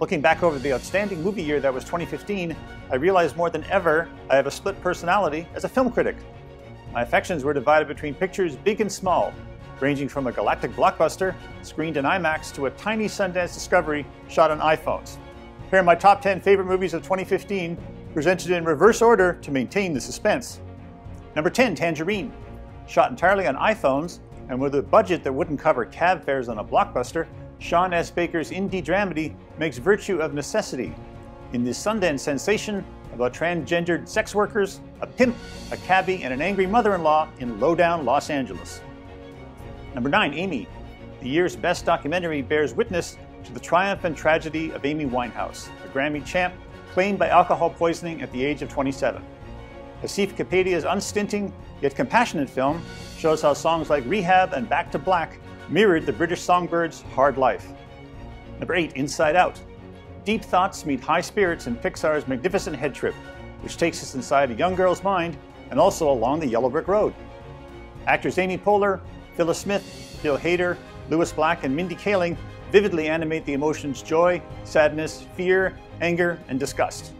Looking back over the outstanding movie year that was 2015, I realized more than ever I have a split personality as a film critic. My affections were divided between pictures big and small, ranging from a galactic blockbuster screened in IMAX to a tiny Sundance discovery shot on iPhones. Here are my top 10 favorite movies of 2015, presented in reverse order to maintain the suspense. Number 10, Tangerine. Shot entirely on iPhones and with a budget that wouldn't cover cab fares on a blockbuster, Sean S. Baker's indie dramedy makes virtue of necessity. In this Sundance sensation about transgendered sex workers, a pimp, a cabbie, and an angry mother in law in lowdown Los Angeles. Number 9, Amy. The year's best documentary bears witness to the triumph and tragedy of Amy Winehouse, a Grammy champ claimed by alcohol poisoning at the age of 27. Asif Kapadia's unstinting yet compassionate film shows how songs like Rehab and Back to Black mirrored the British songbird's hard life. Number 8, Inside Out. Deep thoughts meet high spirits in Pixar's magnificent head trip, which takes us inside a young girl's mind and also along the yellow brick road. Actors Amy Poehler, Phyllis Smith, Bill Hader, Lewis Black, and Mindy Kaling vividly animate the emotions joy, sadness, fear, anger, and disgust.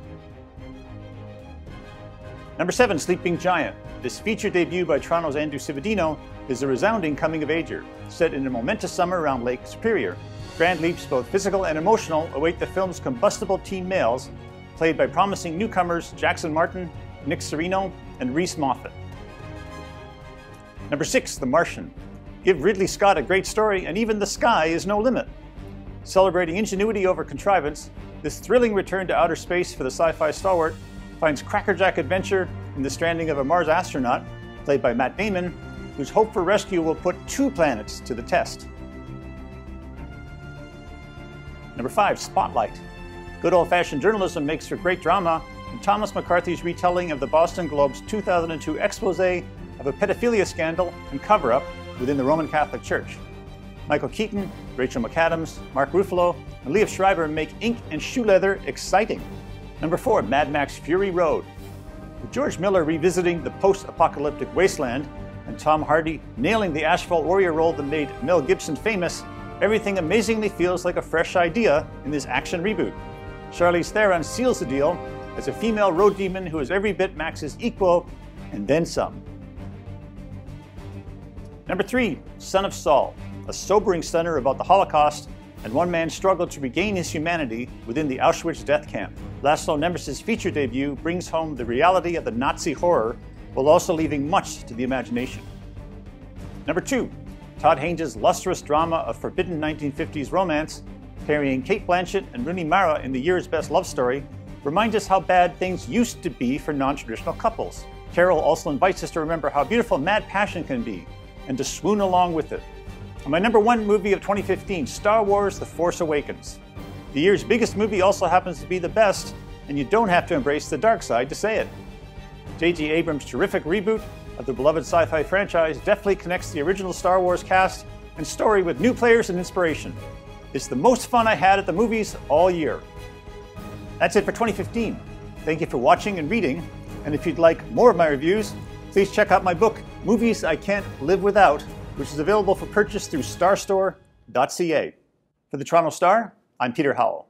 Number 7, Sleeping Giant. This feature debut by Toronto's Andrew Cividino is a resounding coming of ager, set in a momentous summer around Lake Superior. Grand leaps, both physical and emotional, await the film's combustible teen males, played by promising newcomers Jackson Martin, Nick Serino, and Reece Moffett. Number 6, The Martian. Give Ridley Scott a great story, and even the sky is no limit. Celebrating ingenuity over contrivance, this thrilling return to outer space for the sci fi stalwart finds crackerjack adventure in the stranding of a Mars astronaut, played by Matt Damon, whose hope for rescue will put two planets to the test. Number five, Spotlight. Good old fashioned journalism makes for great drama, and Thomas McCarthy's retelling of the Boston Globe's 2002 expose of a pedophilia scandal and cover up within the Roman Catholic Church. Michael Keaton, Rachel McAdams, Mark Ruffalo, and Liev Schreiber make ink and shoe leather exciting. Number four, Mad Max Fury Road. With George Miller revisiting the post apocalyptic wasteland and Tom Hardy nailing the asphalt warrior role that made Mel Gibson famous, everything amazingly feels like a fresh idea in this action reboot. Charlize Theron seals the deal as a female road demon who is every bit Max's equal and then some. Number three, Son of Saul, a sobering stunner about the Holocaust and one man's struggle to regain his humanity within the Auschwitz death camp. Laszlo Nemes's feature debut brings home the reality of the Nazi horror while also leaving much to the imagination. Number two, Todd Haynes' lustrous drama of forbidden 1950s romance, carrying Cate Blanchett and Rooney Mara in the year's best love story, reminds us how bad things used to be for non traditional couples. Carol also invites us to remember how beautiful mad passion can be and to swoon along with it. And my number one movie of 2015, Star Wars The Force Awakens. The year's biggest movie also happens to be the best, and you don't have to embrace the dark side to say it. J.J. Abrams' terrific reboot of the beloved sci fi franchise deftly connects the original Star Wars cast and story with new players and inspiration. It's the most fun I had at the movies all year. That's it for 2015. Thank you for watching and reading, and if you'd like more of my reviews, please check out my book, Movies I Can't Live Without, which is available for purchase through starstore.ca. For the Toronto Star, I'm Peter Howell.